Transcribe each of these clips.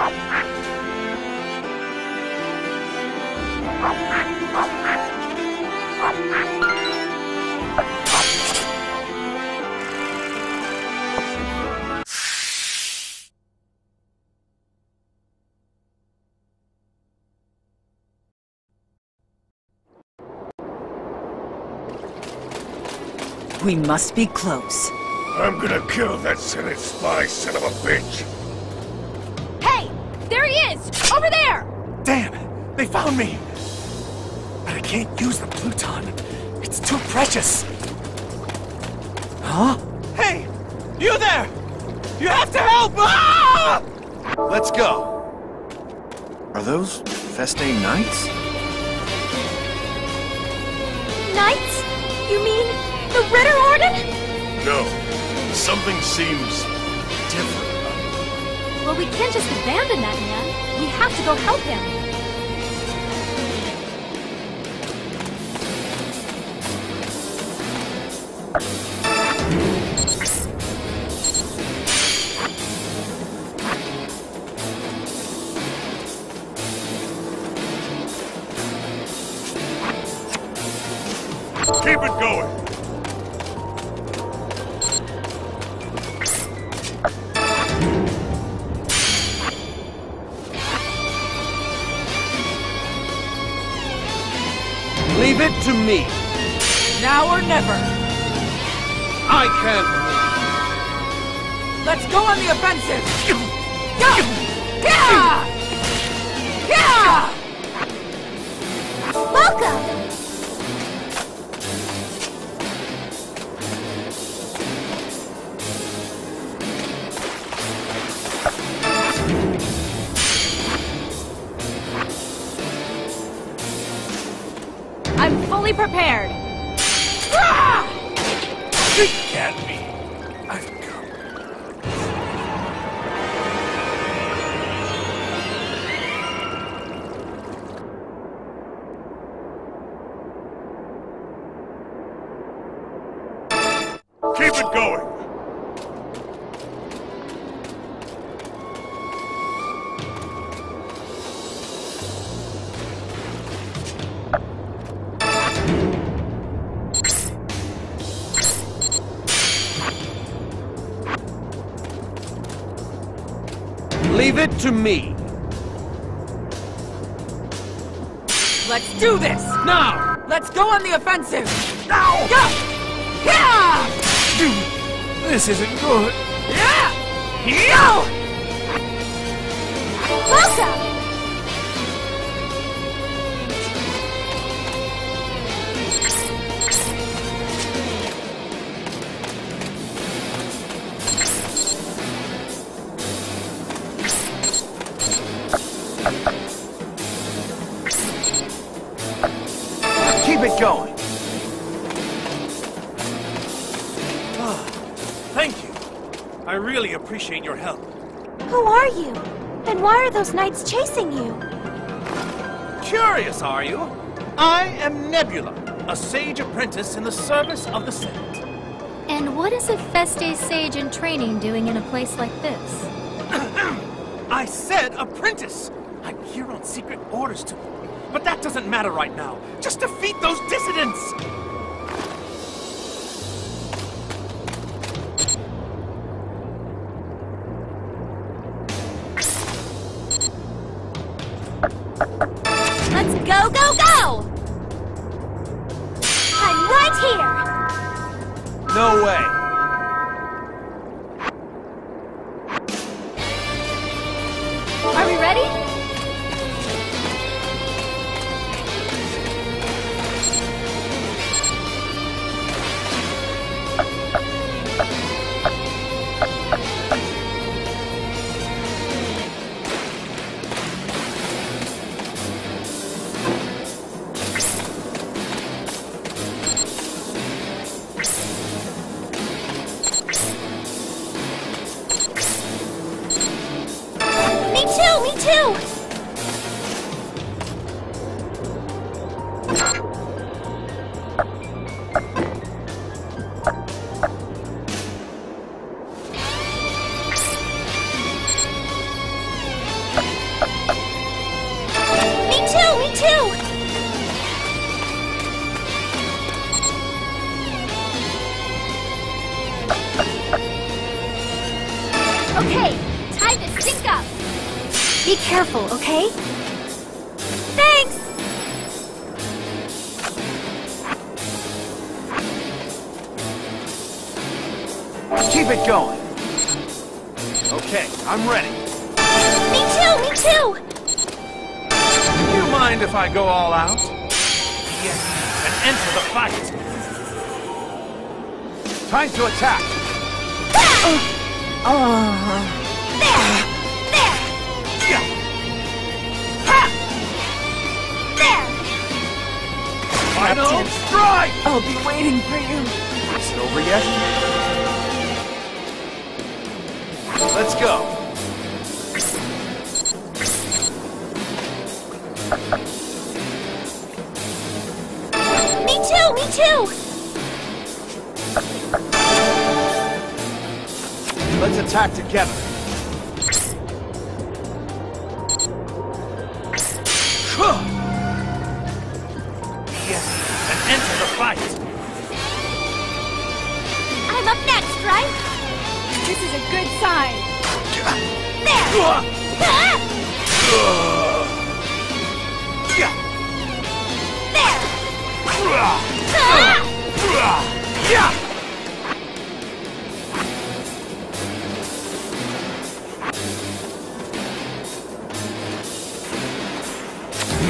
We must be close. I'm gonna kill that Senate spy son of a bitch! Over there! Damn! They found me! But I can't use the Pluton. It's too precious. Huh? Hey! You there! You have to help! Ah! Let's go. Are those Feste Knights? Knights? You mean the Ritter Orden? No. Something seems different. Well, we can't just abandon that man. We have to go help him. Leave it to me. Now or never. I can't Let's go on the offensive! Go! Yeah! Yeah! Welcome! Fully prepared. It can't be. I've come. Keep it going! To me. Let's do this! Now! Let's go on the offensive! Now! Go! Yeah! Dude, This isn't good. Yeah! Welcome! Keep appreciate your help. Who are you? And why are those knights chasing you? Curious, are you? I am Nebula, a sage apprentice in the service of the Senate. And what is a Feste Sage in training doing in a place like this? I said apprentice! I'm here on secret orders to... But that doesn't matter right now. Just defeat those dissidents! No way. Be careful, okay? Thanks! Keep it going. Okay, I'm ready. Me too, me too! Do you mind if I go all out? Yes, and enter the fight. Time to attack. Ah! Ah. There! There! Final strike! I'll be waiting for you. Is it over yet? Let's go. Me too, me too! Let's attack together.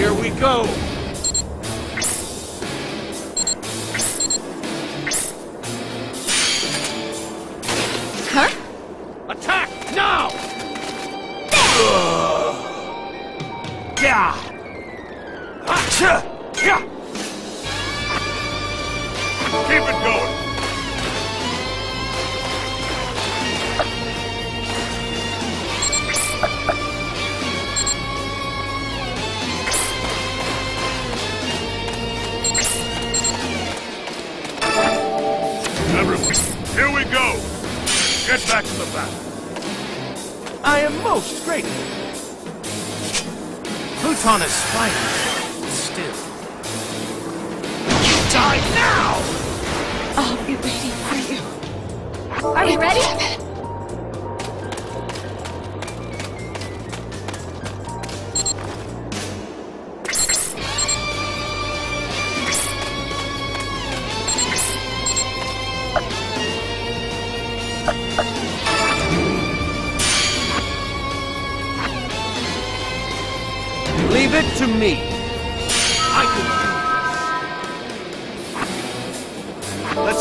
Here we go. Get back to the battle. I am most grateful. Pluton is fighting. Still. You die now! I'll be waiting for you. Are we ready?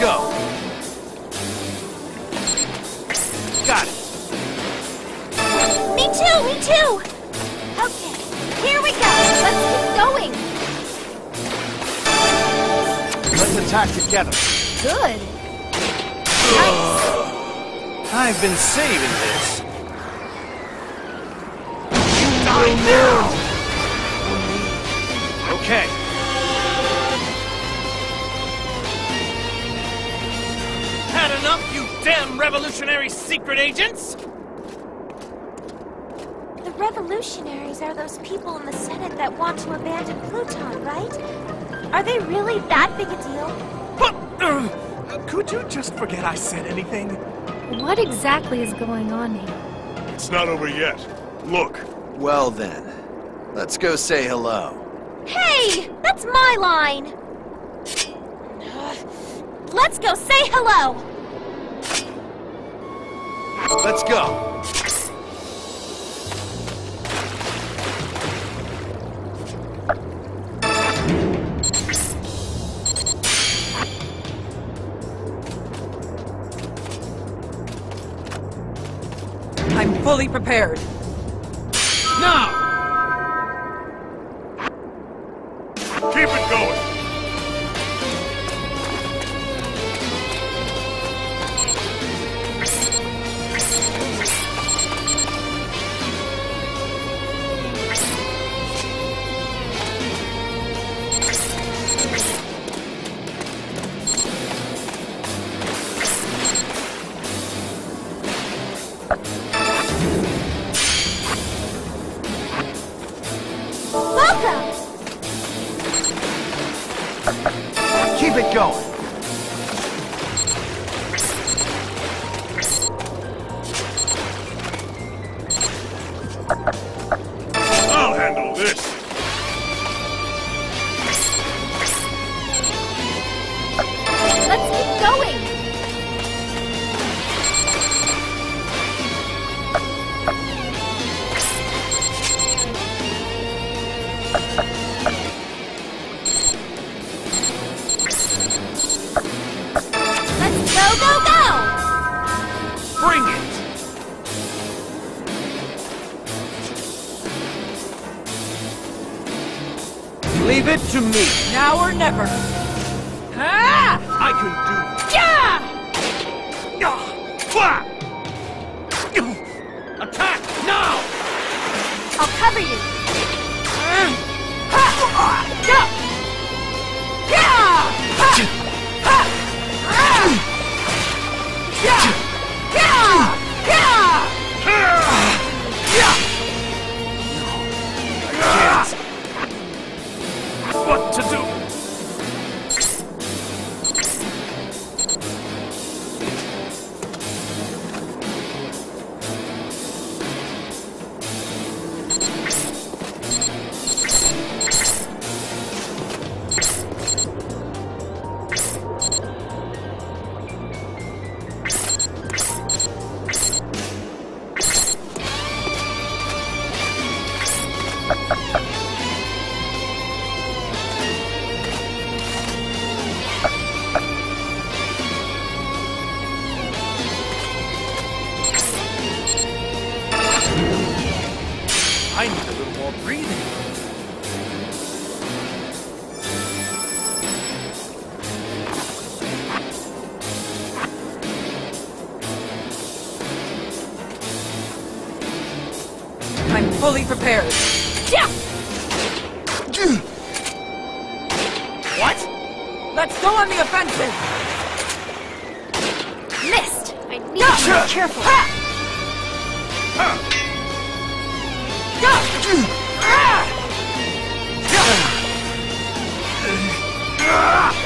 Go. Got it. Me too, me too! Okay, here we go. Let's keep going. Let's attack together. Good. I've been saving this. You die now! Revolutionary secret agents? The revolutionaries are those people in the Senate that want to abandon Pluton, right? Are they really that big a deal? What? Uh, could you just forget I said anything? What exactly is going on here? It's not over yet. Look, Well then, let's go say hello. Hey! That's my line! Let's go say hello! Let's go. I'm fully prepared. Now! It to me. Now or never. Ah! I can do Yeah! Fire! Attack now! I'll cover you. Ha! Yeah! Yeah! Ha! Fully prepared. Yeah! What? Let's go on the offensive! Missed! I need to be careful. Ha! Yeah! Yeah!